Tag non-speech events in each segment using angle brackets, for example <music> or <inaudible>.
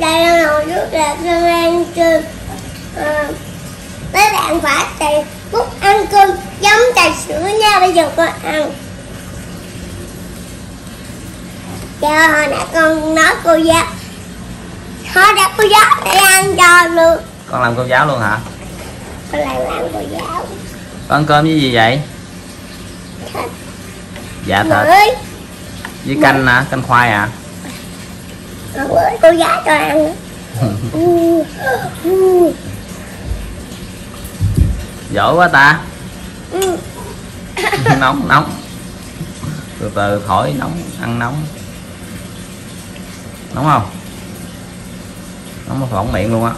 đây là hồi trước là con ăn cơm. À, mấy bạn phải thì phúc ăn cơm giống trà sữa nha bây giờ con ăn. Dạ hồi nãy con nói cô giáo. Thôi đã cô giáo để ăn cho luôn. Con làm cô giáo luôn hả? Con làm cô giáo. Con ăn cơm với gì vậy? Thịt. Dạ thịt. Với canh hả? Canh khoai à Hôm bữa cô giáo cho ăn. Giỏi quá ta. Ừ. <laughs> nóng nóng. Từ từ khỏi nóng ăn nóng. Nóng không? Nóng mà phỏng miệng luôn á.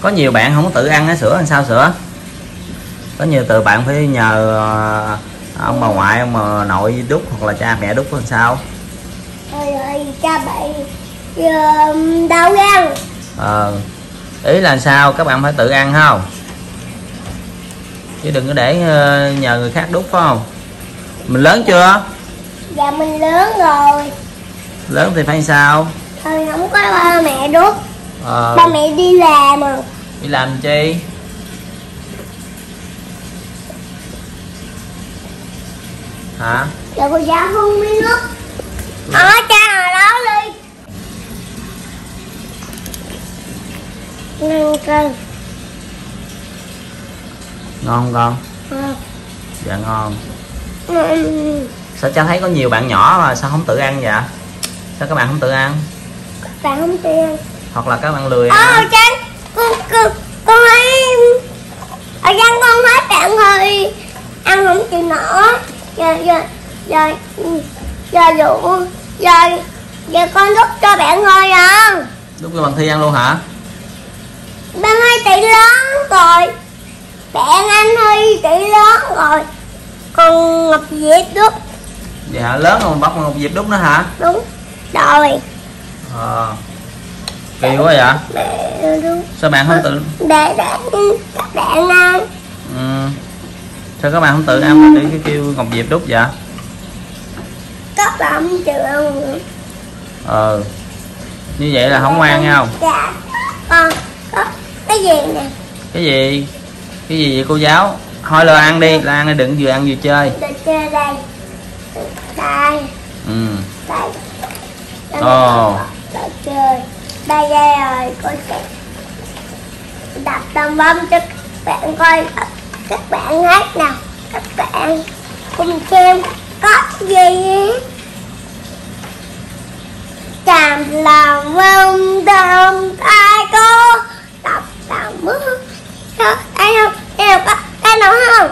Có nhiều bạn không có tự ăn cái sữa ăn sao sữa có nhiều từ bạn phải nhờ ờ, ông bà ngoại ông bà nội đút hoặc là cha mẹ đút làm sao? Rồi rồi cha bị đau răng ờ ý là sao? Các bạn phải tự ăn không? Chứ đừng có để ờ, nhờ người khác đút phải không? Mình lớn chưa? Dạ mình lớn rồi. Lớn thì phải sao? Thôi không có ba mẹ đút ờ, Ba mẹ đi làm à. Đi làm chi hả? Giờ cô giáo không biết nước. Ở cha hồi đó đi. Ăn cơm ngon không con? Ờ. dạ ngon. Ừ. sao cháu thấy có nhiều bạn nhỏ mà sao không tự ăn vậy? Sao các bạn không tự ăn? Bạn không tiền hoặc là các bạn lười Ờ ăn. Tránh Con, con, con thấy Ở Tránh con thấy bạn hơi Ăn không chịu nổi Giờ giờ Giờ Giờ dụ Giờ Giờ con đút cho bạn thôi à lúc cho bằng thi ăn luôn hả? Bạn ơi tỷ lớn rồi. Bạn anh ơi tỷ lớn rồi. Còn ngập dễ đút hả lớn rồi bắt một dịp đút nữa hả? Đúng Rồi. Ờ kỳ quá vậy. Đúng. Sao bạn không tự Để để bạn ăn. Ừ. sao các bạn không tự ăn mà để cái kêu ngọc diệp đút vậy? Các bạn không chịu ăn nữa ờ. Như vậy là không ngoan nha không? Dạ. Con có cái gì nè? Cái gì? Cái gì vậy cô giáo? Thôi là ăn đi là ăn đi đừng vừa ăn vừa chơi. Để chơi đây. Đây. Ừ. Đây. Ồ. Để chơi. Đây đây rồi cô sẽ Đập tầm bấm cho bạn coi Các bạn hát nào Các bạn cùng xem có gì Chàm làm vâng đầm tay cô. Đập tầm bước. Đó, Đây không? Đây có Đây nào không?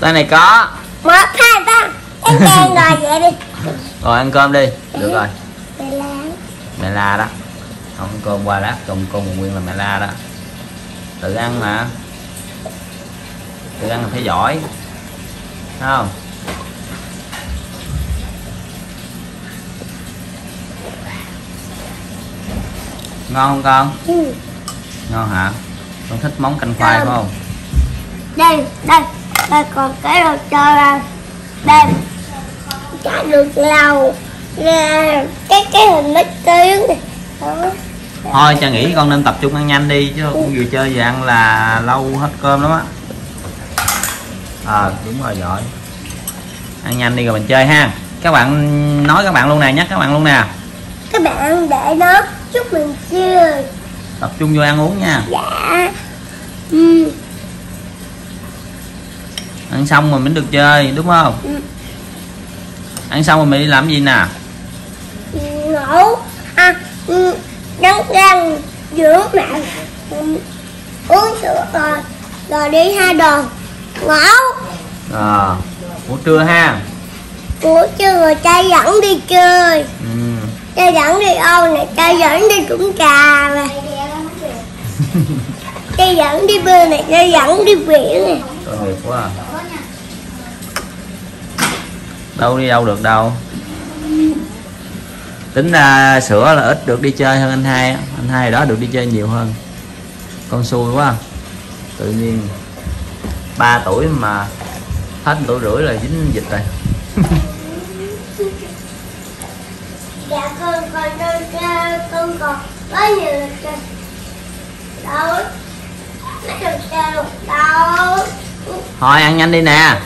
Đây này có. Một hai ba em <laughs> đen rồi vậy đi. Rồi ăn cơm đi. Được rồi. Mẹ làm mẹ la đó. Không cơm qua lát cơm cơm nguyên là mẹ la đó. Tự ăn mà tự ăn là phải giỏi Thấy không? Ngon không con? Ừ. ngon hả? Con thích món canh khoai phải không? Đây đây. Đây còn cái đồ chơi ra. Đây. Chả được lâu nè cái cái hình mấy tiếng. Này đó. Thôi cha nghĩ con nên tập trung ăn nhanh đi chứ con vừa chơi vừa ăn là lâu hết cơm lắm á ờ đúng rồi giỏi. Ăn nhanh đi rồi mình chơi ha. Các bạn nói các bạn luôn nè nhắc các bạn luôn nè. Các bạn để nó chúc mình chơi. Tập trung vô ăn uống nha. Dạ. Ừ. ăn xong rồi mình được chơi đúng không? Ừ. ăn xong rồi mình đi làm gì nè? Ngủ à, đánh răng rửa mặt ừ, uống sữa rồi rồi đi hai đòn ngủ. Ờ ngủ trưa ha. Ủa chứ rồi cha dẫn đi chơi. Ừ. Cha dẫn đi Âu nè Cha dẫn đi Trũng Trà mà Cha dẫn đi bơi nè Cha dẫn đi biển nè. Tội nghiệp quá à. đâu đi đâu được đâu. Tính ra sữa là ít được đi chơi hơn anh hai anh hai đó được đi chơi nhiều hơn. Con xui quá tự nhiên 3 tuổi mà hết tuổi rưỡi là dính dịch rồi. <laughs> Dạ con còn con con còn có nhiều đâu? Thôi ăn nhanh đi nè.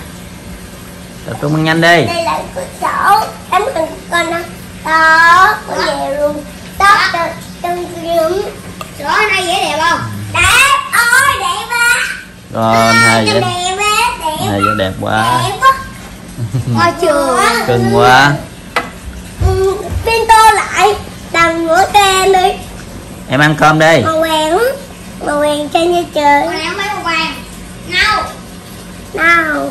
Tập trung ăn nhanh đi. Đây là chỗ em cần con đó đó con về luôn. Đó chân kiếm. Chỗ này dễ đẹp không? Đẹp quá rồi anh hai vậy. hai vậy đẹp quá. Đẹp quá. <laughs> Ngôi trường cưng quá. Ừ, pin tô lại làm ngửa kem đi. Em ăn cơm đi. Màu vàng màu vàng trên như trời. Con này mấy con vàng. Nào. Nào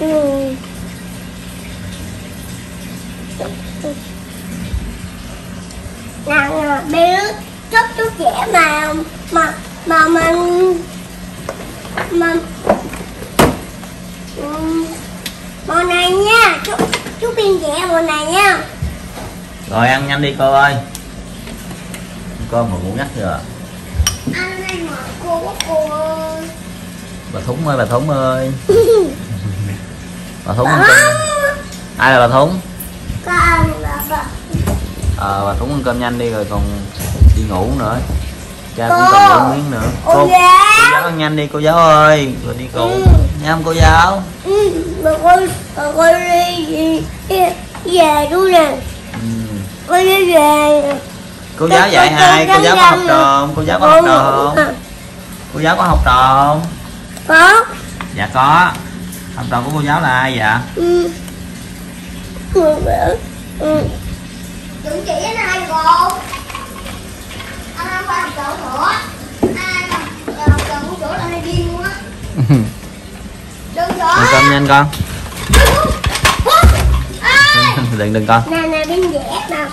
ừ. nào nào biết chút chút trẻ mà mà mình mà ừ, màu này nha. Chút chút pin vẽ màu này nha. Rồi ăn nhanh đi cô ơi. Con mà ngủ ngắt rồi anh này mà cô quá cô ơi. Bà thúng ơi bà thúng ơi. <laughs> Bà thúng Bà ăn cơm ai là bà thúng? Con là bà. Ờ bà thúng ăn cơm nhanh đi rồi còn đi ngủ nữa cha cũng Cô. cần ngủ miếng nữa. Cô cô, giáo. cô giáo ăn nhanh đi cô giáo ơi. Rồi đi ngủ Ừ. nha không cô giáo. Ừ, bà con bà con đi về luôn nè. Ừ. con đi về. Cô giáo Cô- dạy cô- hai cô cô giáo có học trò không? Cô giáo có học trò không? cô giáo có học trò không? Có. Dạ có. Học trò của cô giáo là ai dạ ừ. Ừ, ừ. Chỉ với ai cô phải học Ai mà trò của chỗ là hay điên luôn á Đừng ăn cơm nhanh con. <laughs> Đừng đừng con. Nè nè bên vẽ mà.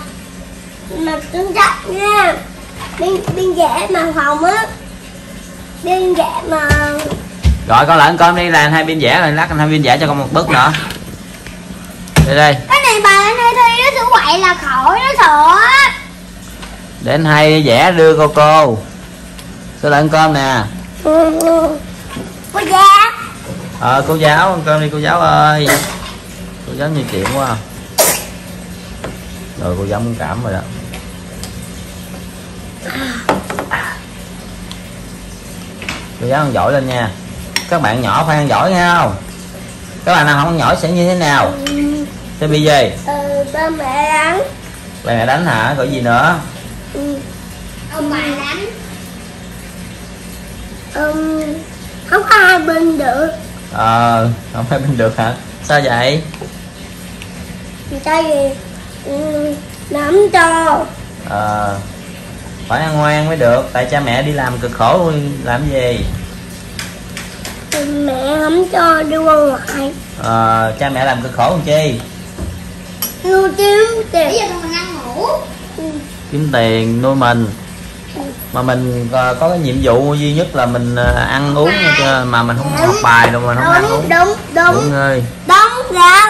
Mà cứng chắc nha. Bên bên vẽ mà hồng á. Bên vẽ mà rồi con lại ăn cơm đi là anh hai bên vẽ rồi lát anh hai bên vẽ cho con một bức nữa. Đi đây Cái này bà anh hay thi nó sửa quậy là khỏi nó sợ á để anh hai vẽ đưa cô cô. Sẽ lại ăn cơm nè. Cô giáo. Ờ cô giáo ăn cơm đi cô giáo ơi. Cô giáo nhiều chuyện quá à. rồi cô giáo muốn cảm rồi đó. Cô giáo ăn giỏi lên nha. Các bạn nhỏ phải ăn giỏi nghe không? Các bạn nào không ăn giỏi sẽ như thế nào? Sẽ bị gì ừ, ba mẹ đánh ba mẹ đánh hả? Có gì nữa ừ. Ông bà đánh. Um, không có hai bên được. Ờ không phải bên được hả? Sao vậy? Tại vì um, nắm cho. Ờ phải ăn ngoan mới được tại cha mẹ đi làm cực khổ làm gì? Mẹ không cho đi qua ngoài ờ cha mẹ làm cực khổ làm chi? Lưu Bây tiền giờ tụi mình ăn ngủ. Ừ, kiếm tiền nuôi mình. Mà mình ờ, có cái nhiệm vụ duy nhất là mình ờ, ăn uống mà mình không học bài đâu mà không ăn đúng uống. đúng đúng. Đúng ơi đúng rồi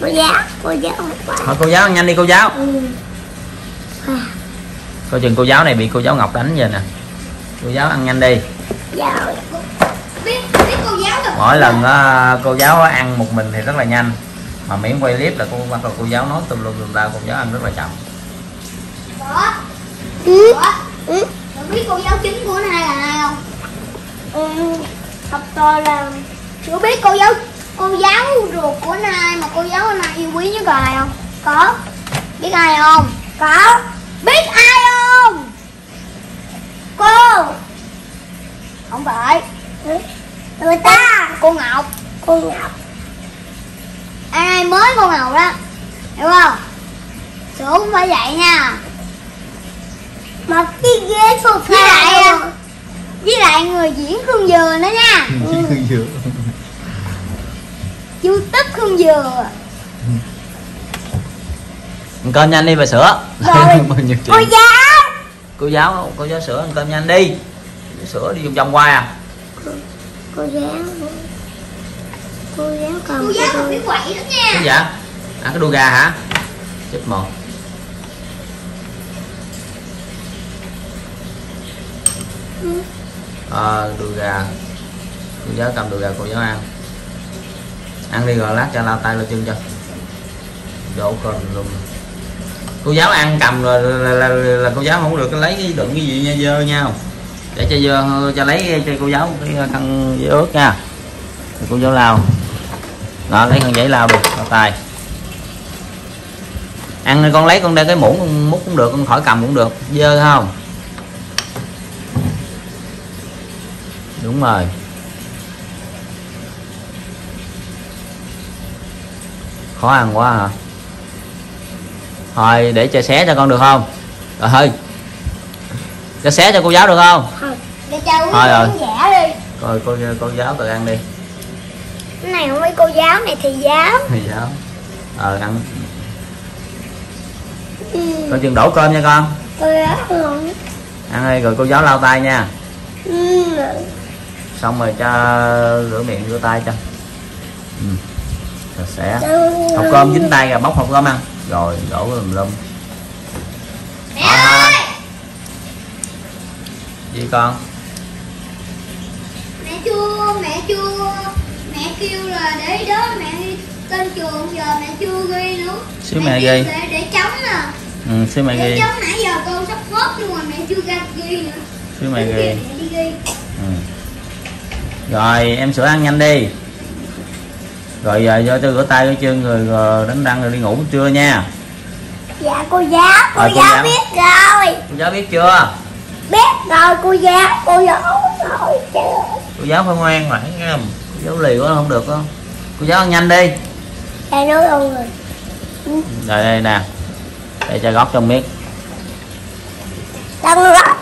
cô giáo cô giáo thôi cô giáo ăn nhanh đi cô giáo. Ừ. coi chừng cô giáo này bị cô giáo ngọc đánh giờ nè. Cô giáo ăn nhanh đi. Rồi Biết biết cô giáo mỗi lần ờ, cô giáo ăn một mình thì rất là nhanh mà miễn quay clip là cô bắt đầu cô giáo nói tùm lum tùm la cô giáo ăn rất là chậm Đó ừ. Đó Ừ. Biết cô giáo chính của hai là ai không? Ừ. học to là Chú biết cô giáo cô giáo ruột của hai mà cô giáo hai yêu quý nhất là ai không? có Biết ai không? có Biết ai không? cô Không phải Ừ. người ta Cô Ngọc cô ngọc Anh hai mới cô Ngọc đó? Hiểu không? Sữa không phải vậy nha. Mà cái ghế sofa Với lại à, Với lại người diễn Khương Dừa nữa nha. <laughs> Youtube Khương Dừa. Ăn cơm nhanh đi bà sữa. Rồi. <laughs> Cô giáo. Cô giáo cô giáo sữa ăn cơm nhanh đi. Sữa đi vòng vòng qua à. Cô giáo cô giáo cầm cô giáo còn cái quậy nữa nha. Đúng dạ à cái đuôi gà hả? Chết một ừ. ờ à, đùi gà. Cô giáo cầm đùi gà cô giáo ăn. Ăn đi rồi lát cho lao tay lao chân cho. Đổ còn luôn. Cô giáo ăn cầm rồi là, là, là, là cô giáo không được lấy cái đựng cái gì nha dơ nha. Để cho dơ cho lấy cho cô giáo cái khăn ướt nha. Cô giáo lao đó lấy khăn giấy lao đi lao tay. Ăn đi con lấy con đem cái muỗng con múc cũng được con khỏi cầm cũng được. Dơ không? Đúng rồi. Khó ăn quá hả? Thôi để cho xé cho con được không? Rồi hơi cho xé cho cô giáo được không? Để cho Thôi rồi. đi. Rồi cô cô giáo tự ăn đi này không phải cô giáo này thì giáo thì giáo ờ ăn. Ừ. con chừng đổ cơm nha con. Không? ăn đi rồi cô giáo lau tay nha. Ừ. xong rồi cho rửa miệng rửa tay cho. Ừ. rồi sẽ. Hộp cơm dính tay rồi bóc hộp cơm ăn. Rồi đổ lùm lum. Mẹ Thôi, ơi thôi. gì con? Mẹ chưa mẹ chưa mẹ kêu là để đó mẹ đi tên trường giờ mẹ chưa ghi nữa. Xíu mẹ kêu ghi. để, để chống nè. Ừ, xíu mẹ để ghi. chống nãy giờ con sắp hết luôn mà mẹ chưa ra ghi nữa. Xíu mẹ ghi. mẹ đi ghi. Ừ. rồi em sửa ăn nhanh đi. Rồi giờ cho tôi rửa tay rửa chân rồi, rồi đánh răng rồi đi ngủ trưa nha? Dạ cô giáo, cô Ờ, cô giáo giáo. biết rồi. Cô giáo biết chưa? Biết rồi cô giáo, cô giáo rồi chứ cô giáo phải ngoan lại nghe không giáo lì quá không được không? Cô giáo ăn nhanh đi. Thầy nói luôn rồi? Rồi đây nè. Để cho gót trong miếng. Đừng lắm